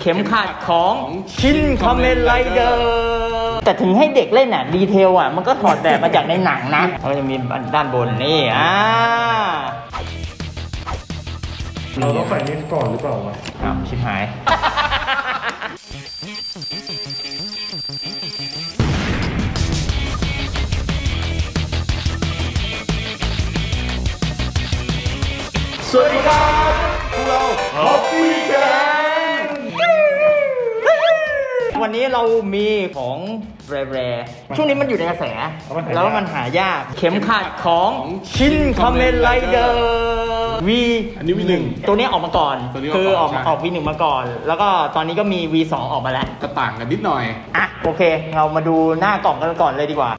เข็มขัดของชินคอมเมนไรเดอร์แต่ถึงให้เด็กเล่นอะ ดีเทลอะ มันก็ถอดแบบมาจากในหนังนะมันจะมีด้านบนนี่อ่าเราต้องใส่นี่ก่อนหรือเปล่าวะอ้าวชิบหาย สวัสดีครับพวกเรา Hobby Gang วั นนี้เรามีของ rare ๆช่วงนี้มันอยู่ในกระแส แล้วมันหายาก เข็มขัดของ Shin Kamen Rider V อันนี้ V หนึ่งตัวนี้ออกมาก่อนตัวนี้ออกคือออกใช่ออก V1 มาก่อน แล้วก็ตอนนี้ก็มี V2 ออกมาแล้วก็ต่างกันนิดหน่อย อะ โอเค เรามาดูหน้ากล่องกันก่อนเลยดีกว่า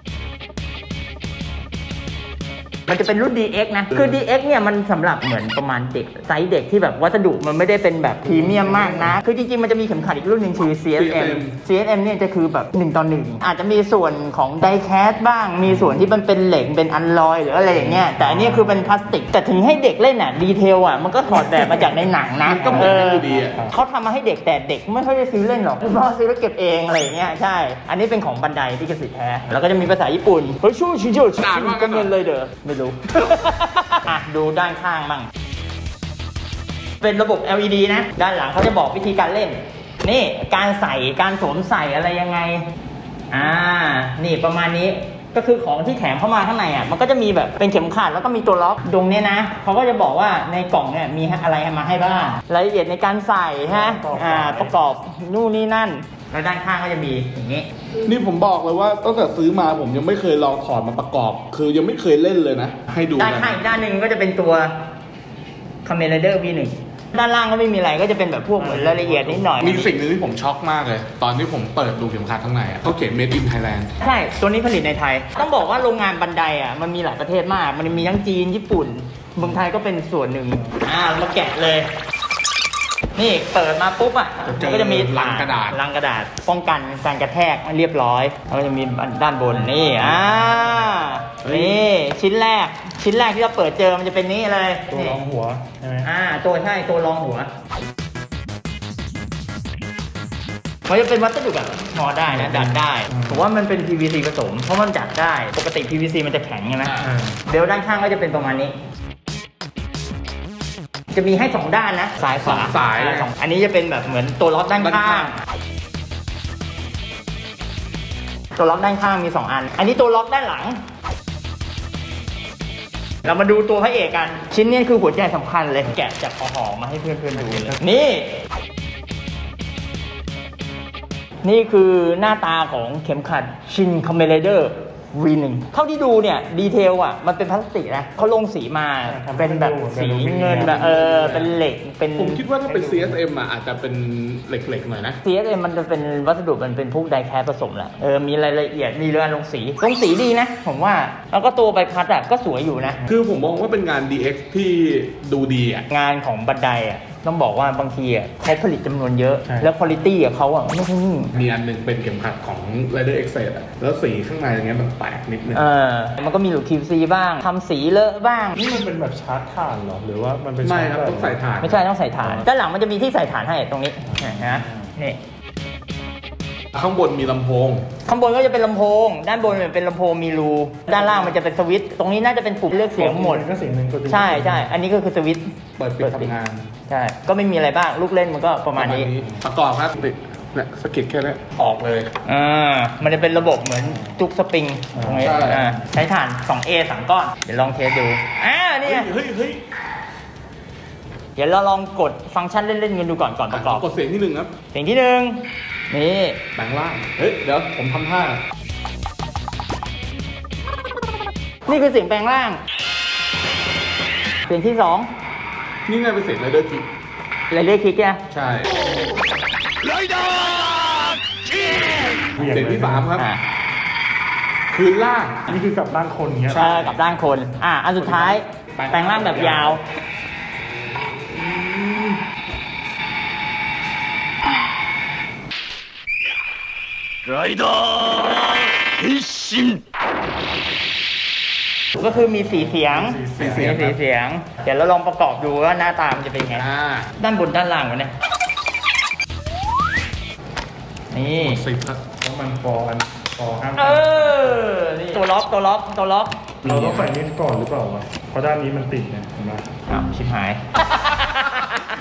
มันจะเป็นรุ่น DX นะ คือ DX เนี่ยมันสำหรับเหมือนประมาณเด็กไซส์เด็กที่แบบวัสดุมันไม่ได้เป็นแบบพรีเมียมมากนะ คือจริงๆ มันจะมีเข็มขัดอีกรุ่นหนึ่งคือ CSM CSM เนี่ยจะคือแบบ1ต่อ1อาจจะมีส่วนของ die-cast บ้าง มีส่วนที่มันเป็นเหล็กเป็นอันลอยหรืออะไรอย่างเงี้ย แต่อันนี้คือเป็นพลาสติก แต่ถึงให้เด็กเล่นอะ detail อะมันก็ถอดแบบมาจากในหนังนะมันก็เหมือนกันอยู่ดีอะเขาทำมาให้เด็กแต่เด็กไม่ค่อยได้ซื้อเล่นหรอกเพราะว่าซื้อแล้วเก็บเองอะไรอย่างเงี้ยใช่ อันนี้เป็นของบันไดที่กสิทธิ์แท้ แล้วก็จะมีภาษาญี่ปุ่นเฮ้ยชูชิโจชิอ่านว่ากัก็นเหรอเงินเลยเด้อไม่รู้ อะ ดูด้านข้างมั่ง เป็นระบบ LED นะ ด้านหลังเขาจะบอกวิธีการเล่น นี่การใส่การสวมใส่อะไรยังไง อ่า นี่ประมาณนี้ก็คือของที่แถมเข้ามาข้างในอะมันก็จะมีแบบเป็นเข็มขัดแล้วก็มีตัวล็อกตรงเนี้ยนะเขาก็จะบอกว่าในกล่องเนี่ยมีอะไรมาให้บ้างรายละเอียดในการใส่ฮะอ่าประกอบนู่นนี่นั่น แล้วด้านข้างก็จะมีอย่างนี้ นี่ผมบอกเลยว่าตั้งแต่ซื้อมาผมยังไม่เคยลองถอดมาประกอบ คือยังไม่เคยเล่นเลยนะ ให้ดูด้านกันข้างอีกด้านหนึ่งก็จะเป็นตัว c a m e r a d e r V1 ด้านล่างก็ไม่มีอะไรก็จะเป็นแบบพวกเหมือนรายละเอียดนิดหน่อย มีสิ่งหนึ่งที่ผมช็อกมากเลย ตอนที่ผมเปิดดูเข็มขัดข้างในอะเขาเขียน made in Thailand ใช่ ตัวนี้ผลิตในไทย ต้องบอกว่าโรงงานบันไดอะมันมีหลายประเทศมาก มันมีทั้งจีนญี่ปุ่นเมืองไทยก็เป็นส่วนหนึ่งอ่าเรามาแกะเลย นี่เปิดมาปุ๊บอะจะเจอมันก็จะมีลังกระดาษลังกระดาษป้องกันการกระแทกเรียบร้อยแล้วก็จะมีด้านบนนี่อ่านี่ชิ้นแรกชิ้นแรกที่เราเปิดเจอมันจะเป็นนี้เลยตัวนี่รองหัวใช่ไหมอ่าตัวใช่ตัวรองหัวมันจะเป็นวัสดุแบบงอได้นะดัดได้ผมว่ามันเป็น PVC ผสม เพราะมันดัดได้ ปกติ PVC มันจะแข็งใช่ไหมอ่าเบลด้านข้างก็จะเป็นประมาณนี้ จะมีให้สองด้านนะซ้ายขวาสองสาย อ่สองอันนี้จะเป็นแบบเหมือนตัวล็อกด้านด้านข้าข้าง ง ตัวล็อกด้านข้างมีสองอัน อันนี้ตัวล็อกด้านหลัง เรามาดูตัวพระเอกกัน ชิ้นนี้คือหัวใจสำคัญเลย แกะจากห่อๆมาให้เพื่อนๆดูเลย นี่ นี่คือหน้าตาของเข็มขัดShin Kamen Rider V1 เท่าที่ดูเนี่ย detail อะมันเป็นพลาสติกนะเขาลงสีมาเป็นแบบสีเงินแบบเออเป็นเหล็กเป็นผมคิดว่าถ้าเป็น CSM อะอาจจะเป็นเหล็กๆหน่อยนะ CSM มันจะเป็นวัสดุมันเป็นพวก die-cast ผสมแหละเออมีรายละเอียดมีเรื่องลงสีลงสีดีนะ ผมว่าแล้วก็ตัวใบพัดอะก็สวยอยู่นะ คือผมมองว่าเป็นงาน DX ที่ดูดีอะงานของ Bandai อะ ต้องบอกว่าบางทีอะเขาผลิตจำนวนเยอะแล้วคุณภาพอะเขาอะไม่ใช่นิ่งมีอันหนึ่งเป็นเข็มขัดของ Rider X อะแล้วสีข้างในอย่างเงี้ยมันแตกนิดนึง เออมันก็มีหลุด QC บ้างทำสีเลอะบ้าง นี่มันเป็นแบบชาร์จถ่านเหรอ หรือว่ามันเป็นไม่ชาร์จครับต้องใส่ถ่าน ไม่ใช่ต้องใส่ฐาน ด้านหลังมันจะมีที่ใส่ฐานให้ตรงนี้นะนี่ ข้างบนมีลำโพง ข้างบนก็จะเป็นลำโพง ด้านบนเป็นลำโพงมีรู ด้านล่างมันจะเป็นสวิตช์ ตรงนี้น่าจะเป็นปุ่มเลือกเสียงหมด ก็เสียงหนึ่งก็ใช่ใช่ อันนี้ก็คือสวิตช์เปิดปิดทำงาน ใช่ก็ไม่มีอะไรบ้างลูกเล่นมันก็ประมาณนี้ประกอบครับติดเนี่ยสกิดแค่นี้ออกเลยอ่ามันจะเป็นระบบเหมือนจุกสปริงตรงนี้ใช่อ่าใช้ฐาน 2A สามก้อน เดี๋ยวลองเทสดูอ่านี่ไงเฮ้ยเฮ้ยเดี๋ยวเราลองกดฟังก์ชันเล่นๆกันดูก่อนก่อนประกอบกดเสียงที่หนึ่งครับสิ่งที่หนึ่งนี่แบงล่างเฮ้ยเดี๋ยวผมทำท่านี่คือเสียงแปลงร่าง เสียงที่สอง นี่ไงเป็นเสียง Rider Kick Rider Kick เนี่ยใช่เหวี่ยงเสียงที่สามครับอ่าคือล่างนี่คือกลับด้านคนเงี้ยเออกลับด้านคน อ่าอันสุดท้ายแปลงแปลงร่างแบบยาวก็ คือมีสีเสียงสีเสียง มีสีเสียง เดี๋ยวเราลองประกอบดูว่าหน้าตามันจะเป็นไง อ่าด้านบนด้านล่างวะเนี่ย นี่ สิบครับเพราะมันฟอร์อันฟอร์ห้ามเออ นี่ตัวล็อกตัวล็อกตัวล็อกเราต้องใส่นี่ก่อนหรือเปล่าวะเพราะด้านนี้มันติดเนี่ยเห็นไหมอ้าวชิบหาย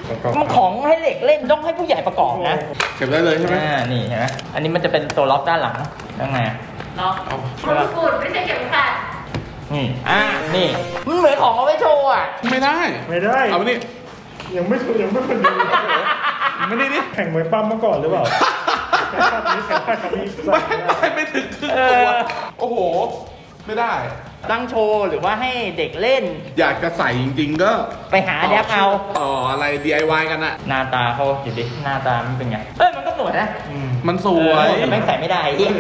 ประกอบมันของให้เหล็กเล่นต้องให้ผู้ใหญ่ประกอบนะ เก็บได้เลยใช่ไหมอ่า นี่เห็นไหมอันนี้มันจะเป็นตัวล็อกด้านหลังยังไงอะล็อกเอามันฝุ่นไม่ใช่เข็มขัด นี่อ่านี่มันเหมือนของเอาไว้โชว์อะไม่ได้ ไม่ได้ เอามานี่ยังไม่ยังไม่คนดีมานี่ดิแข่งมวยปั้มมาก่อนหรือเปล่าแข่งขัดนี้แข่งขัดนี้ใส่ไม่ไม่ได้ได้ไม่ถึงครึ่งเอตัวอโอ้โห ไม่ได้ ตั้งโชว์หรือว่าให้เด็กเล่น อยากจะใส่จริง ๆ ก็ ไปหาแดปเอาต่ออะไร DIY กันอะหน้าตาเขาอยู่ดิหน้าตามันเป็นไงเอ้ยมันก็ส วยนะอืมมันสวย แต่แม่งใส่ไม่ได้ไอ้เหี้ย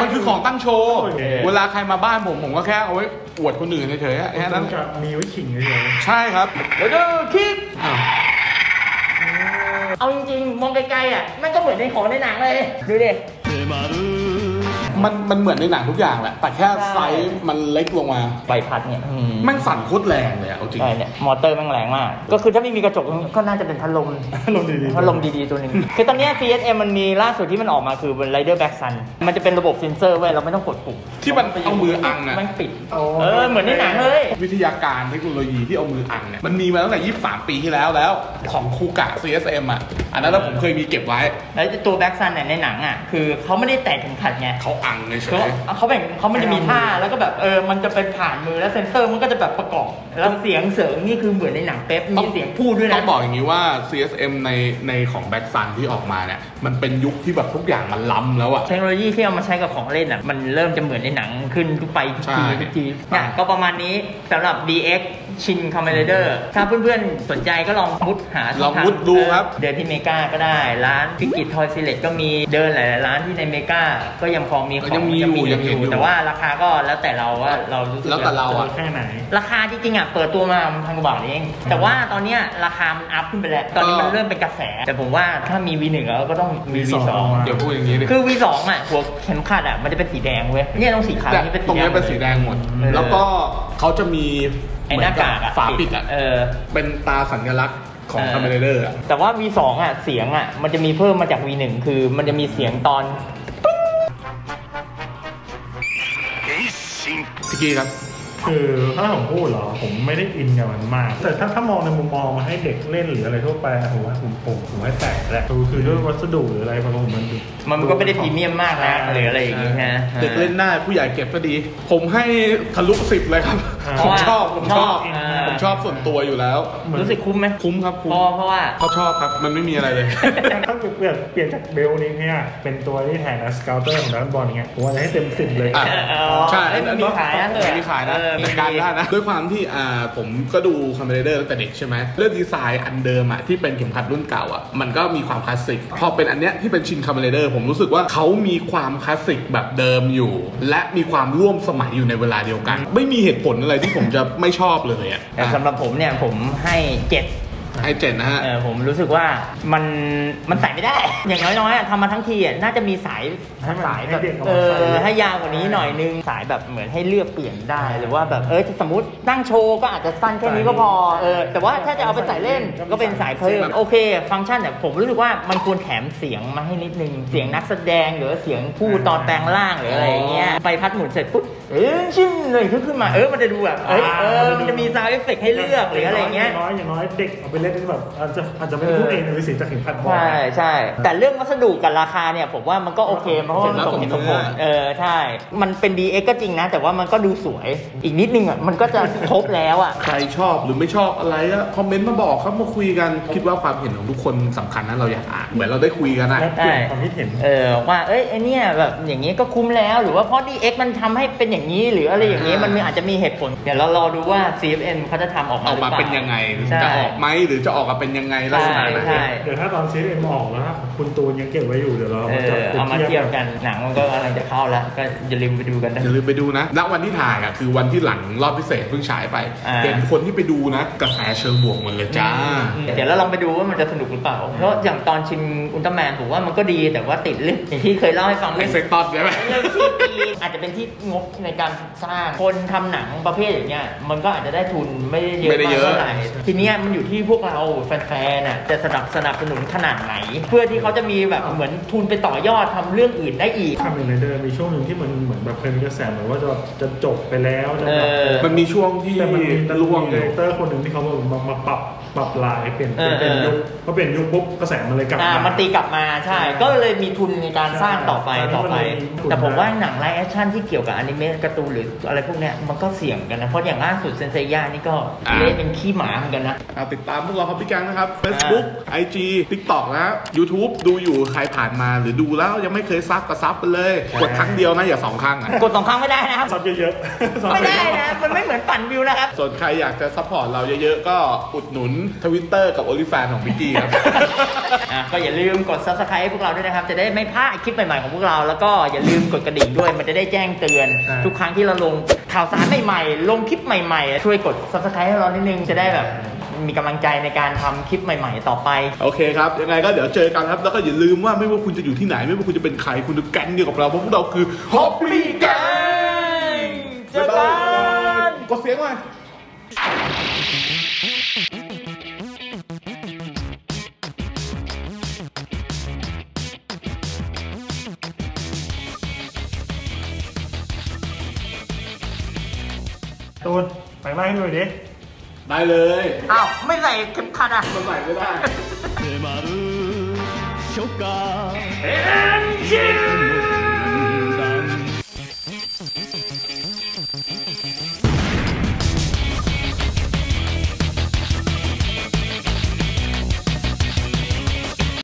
มันคือของตั้งโชว์โอเคเวลาใครมาบ้านผมผมก็แค่เอาไว้อวดคนอื่นเฉยๆอะแค่มันั้นนกับมีไว้ขิงเฉยใช่ครับเดี๋ยวดูคลิปอ้าวเอาจริงๆ มองไกลๆอะมันก็เหมือนในของในหนังเลย ดูดิ มันมันเหมือนในหนังทุกอย่างแหละ แต่แค่ใช่ไซส์มันเล็กลงมาใบพัดเนี่ยอืมแม่งสั่นโคตรแรงเลยอะเอาจริงใช่เนี่ยมอเตอร์แม่งแรงมาก ก็คือถ้าไม่มีกระจกก็น่าจะเป็นพัดลมๆลงดีๆ พัดลมดีๆ ตัวหนึงคือตอนเนี้ย CSM มันมีล่าสุดที่มันออกมาคือ Rider Back Sun มันจะเป็นระบบเซ็นเซอร์เว้ย เราไม่ต้องกดปุ่มที่มันเอามืออังอะ มันปิดโอ้เออ เหมือนในหนังเลย วิทยาการเทคโนโลยีที่เอามืออังเนี่ยมันมีมาตั้งแต่ 23 ปีที่แล้วแล้ว ของคูกะ CSM อะ อันนั้นแล้วผมเคยมีเก็บไว้ แล้วตัว Back Sun เนี่ยในหนังอะ คือเขาไม่ได้แตะเข็มขัดไง เขาอังเลยเฉเขายเขาแบ่งเขามันจะมีท่าแล้วก็แบบเออมันจะเป็นผ่านมือแล้วเซนเซอร์มันก็จะแบบประกอบแล้วเสียงเสิงนี่คือเหมือนในหนังเป๊ปมีเสียงพูดด้วยนะต้องบอกอย่างนี้ว่า CSM ในในของแบ็กซันที่ออกมาเนี่ย มันเป็นยุคที่แบบทุกอย่างมันล้ำแล้วอะ เทคโนโลยีที่เอามาใช้กับของเล่นอะมันเริ่มจะเหมือนในหนังขึ้นทุกไปทุกทีใช่ ทุกทีเนี่ยก็ประมาณนี้สำหรับ DX Shin Kamen Rider ถ้าเพื่อนๆ สนใจก็ลองมุดหาลองมุดดูครับ เดินที่ Mega ก็ได้ ร้านพิกิตทอยซิเลตก็มี เดินหลายๆร้านที่ในเมกาก็ยังพอมีของยังมีอยู่ยังเห็นอยู่ แต่ว่าราคาก็แล้วแต่เราว่าเรารู้สึกแล้วแต่เราอะแค่ไหน ราคาจริงๆอะเปิดตัวมามันพันกว่าบาทเอง แต่ว่าตอนเนี้ยราคามันอัพขึ้นไปแล้ว ตอนนี้มันเริ่มเป็นกระแส แต่ผมว่าถ้ามี V1 แล้วก็ต้องมี V2 V2 เดี๋ยวพูดอย่างนี้ดิคือ V2 อะหัวเข็มขัดอะมันจะเป็นสีแดงเว้ยเนี่ยตรงสีขาวเนี่ยนี่เป็นตรงสีแดนี้งเป็นสีแดงหมดเออแล้วก็เขาจะมี ไอ้หน้ากากอะฝาปิดอะเออเป็นตาสัญลักษณ์ของเออ Kamen Rider อะแต่ว่า V2 อะเสียงอะมันจะมีเพิ่มมาจาก V1 คือมันจะมีเสียงตอนพี่กี้ครับคือถ้าผมพูดเหรอ ผมไม่ได้อินกับมันมาก แต่ถ้าถ้ามองในมุมมองมาให้เด็กเล่นหรืออะไรทั่วไปอะผมว่าผมผมผมให้แปดแหละคือคือด้วยวัสดุหรืออะไรบางผมมันดูมันก็ไม่ได้พรีเมียมมากนะหรืออะไรอย่างงี้ฮะเด็กเล่นได้ผู้ใหญ่เก็บก็ดี ผมให้ทะลุสิบเลยครับอ่าผมชอบผมชอบอ่าผมชอบส่วนตัวอยู่แล้ว รู้สึกคุ้มไหมคุ้มครับคุ้มเพราะเพราะว่า เขาชอบครับ มันไม่มีอะไรเลย ถ้าเปลี่ยนเปลี่ยนจาก belt นี้เนี่ยเป็นตัวที่แทน scouter ของ Dragon Ball เงี้ยผมว่าจะให้เต็มสิบเลย อะ เออใช่เอ้ยมันมีขายนะเลยมีขายนะเออมี จัดการได้นะ ด้วยความที่อ่าผมก็ดู Kamen Rider ตั้งแต่เด็กใช่ไหมเรื่องดีไซน์อันเดิมอะที่เป็นเข็มขัดรุ่นเก่าอะมันก็มีความคลาสสิก พอเป็นอันเนี้ยที่เป็น Shin Kamen Rider ผมรู้สึกว่าเขามีความคลาสสิกแบบเดิมอยู่ และมีความร่วมสมัยอยู่ในเวลาเดียวกัน ไม่มีเหตุผลอะไรที่ผมจะไม่ชอบเลยอะแต่สำหรับผมเนี่ยผมให้เจ็ดให้เจ็ดนะฮะเออผมรู้สึกว่ามันมันใส่ไม่ได้ อย่างน้อยๆอะทำมาทั้งทีอะน่าจะมีสายให้มันสายแบให้บเด็กเอาเอมาใส่อให้ยาวกว่านี้หน่อยนึงสายแบบเหมือนให้เลือกเปลี่ยนได้หรือว่าแบบเออสมมติตั้งโชว์ก็อาจจะสั้นแค่นี้ก็พอเออแต่ว่าถ้าจะเอาไปใส่เล่นก็เป็นสายเพิ่มโอเค ฟังก์ชันเนี่ยผมรู้สึกว่ามันควรแถมเสียงมาให้นิดนึงเสียงนักแสดงหรือว่าเสียงผู้ตอนแปลงร่างหรืออะไรอย่างเงี้ยไปพัดหมุนเสร็จปุ๊บ เออชิ้นเลยขึ้นขึ้นมา เออมันจะดูแบบเอยเออมันจะมี sound effect ให้เลือกหรืออะไรอย่างเงี้ยอย่างน้อยอย่างน้อยเด็กเอาไปเล่นแบบอาจจะอาจจะไม่ได้พูดเองในวิสัยจากเข็มขัดบอลใช่ใช่แต่เรื่องวัสดุกับราคาเนี่ยผมว่ามันก็โอเคเพราะว่ามันสมเหตุสมผลเออใช่ มันเป็น DX ก็จริงนะ แต่ว่ามันก็ดูสวยอีกนิดนึงอะมันก็จะครบแล้วอะใครชอบหรือไม่ชอบอะไรก็คอมเมนต์มาบอกครับมาคุยกันคิดว่าความเห็นของทุกคนสำคัญนะเราอยากอ่านเหมือนเราได้คุยกันนะและเปลี่ยนความคิดเห็นเออว่าเอ้ยไอเนี่ยแบบอย่างนี้ก็คุ้มแล้วหรือว่าเพราะ DX มันทำให้เป็นอย่างนี้ หรืออะไรอย่างนี้อ่ามัมันมีอาจจะมีเหตุผล เดี๋ยวเรารอดูว่า CSM เขาจะทำออกมาออกมาหรืปล่าเป็นยังไงใช่จะออกไหมหรือจะออกมาเป็นยังไงลักษณะไหนใช่เดี๋ยวถ้าตอน CSM ออกแล้วคุณตูนยังเก็บไว้อยู่เดี๋ยวเราเอจับอเอามาเทียบกันหนังมันก็กำลังจะเข้าแล้วก็อย่าลืมไปดูกันนะอย่าลืมไปดูนะณวันที่ถ่ายอะคือวันที่หลังรอบพิเศษเพิ่งฉายไปอ่าเห็นคนที่ไปดูนะกระแสเชิงบวกหมดเลยจ้า เดี๋ยวเราลองไปดูว่ามันจะสนุกหรือเปล่าเพราะอย่างตอน Shin Ultraman ผมว่ามันก็ดีแต่ว่าติดเรื่องอย่างที่เคยเล่าให้ฟังเรื่องเฟกต์ตอนใช่ไหมเรื่องที่ปีอาจจะเป็นที่งบในการสร้างคนทำหนังประเภทอย่างเงี้ยมันก็อาจจะได้ทุนไม่ได้เยอะไม่ได้มากเยอะเท่าไหร่ทีเนี้ยมันอยู่ที่พวกเราแฟนๆน่ะจะสนับสนับสนุนขนาดไหน เพื่อที่เขาจะมีแบบเหมือนทุนไปต่อยอดทำเรื่องอื่นได้อีก Kamen Rider มีช่วงหนึ่งที่มันเหมือนแบบเคยมีกระแสเหมือนว่าจะจะจบไปแล้วจะแบบเออมันมีช่วงที่แต่มันมีแต่ร่วงมีอดียู่ director คนหนึ่งที่เขามามาปรับ ปรับลายเปลี่ยนเปลี่ยนเออเป็นเออยุคพอเปลี่ยนยุคปุ๊บกระแสมันเลยกลับอ่ามามันตีกลับมาใช่ใช่ ก็เลยมีทุนในการสร้างต่อไปใช่ต่อไปมันเลยมีทุนแต่ผมว่าหนัง live action ที่เกี่ยวกับอนิเมะการ์ตูนหรืออะไรพวกเนี้ยมันก็เสี่ยงกันนะ เพราะอย่างล่าสุด Saint Seiya นี่ก็อ่าเละเป็นขี้หมาเหมือนกันนะเอาติดตามพวกเราครับ Hobby Gang นะครับ Facebook IG TikTok นะ YouTube ดูอยู่ใครผ่านมาหรือดูแล้วยังไม่เคย sub ก็ sub ไปเลย กดครั้งเดียวนะอย่าสองครั้งอะกดสองครั้งไม่ได้นะครับ sub เยอะๆ sub ไม่ได้อะนะมันไม่เหมือนปั่นวิวนะครับส่วนใครอยากจะ support เราเยอะๆก็อุดหนุนทวิตเตอร์กับ OnlyFans ของพี่กี้ครับ อะก็อย่าลืมกด subscribe ให้พวกเราด้วยนะครับ จะได้ไม่พลาดคลิปใหม่ๆของพวกเรา แล้วก็อย่าลืมกดกระดิ่งด้วย มันจะได้แจ้งเตือนทุกครั้งที่เราลงข่าวสารใหม่ๆ ลงคลิปใหม่ๆ ช่วยกด subscribe ให้เรานิดนึง จะได้แบบ มีกำลังใจในการทำคลิปใหม่ๆ ต่อไป โอเคครับ ยังไงก็เดี๋ยวเจอกันครับ แล้วก็อย่าลืมว่าไม่ว่าคุณจะอยู่ที่ไหน ไม่ว่าคุณจะเป็นใครคุณจะแก๊งเดียวกับเราเพราะพวกเราคือ Hobby Gang เจอกัน กดเสียงหน่อย ตูนแปลงร่าให้ดูหยดิ ได้เลยอ้าว ไม่ใส่เข็มขัดอะมันใส่ไม่ได้ เอ็มจิ